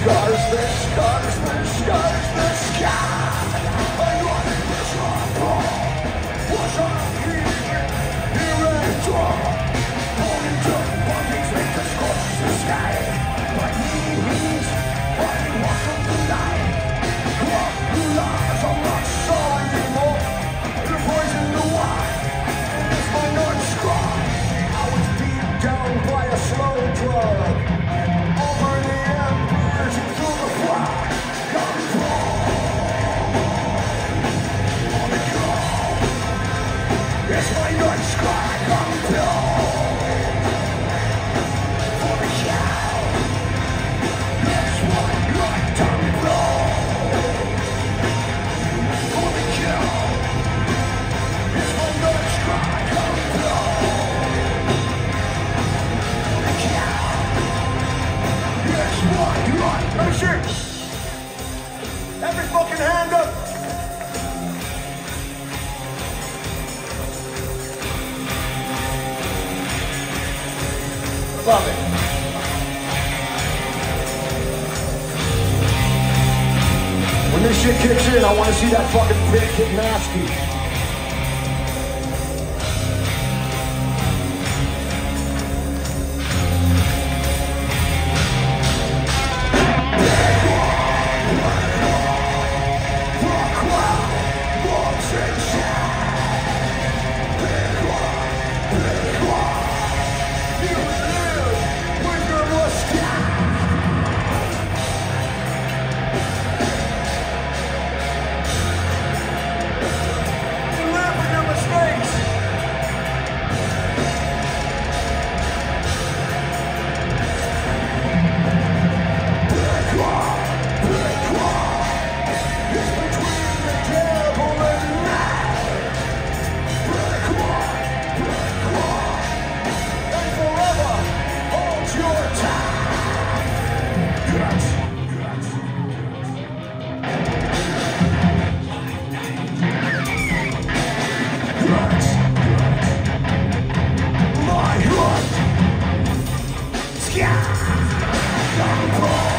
scars, the scars, the scars. Let me shoot. Every fucking hand up. Love it. When this shit kicks in, I want to see that fucking pit get nasty. Don't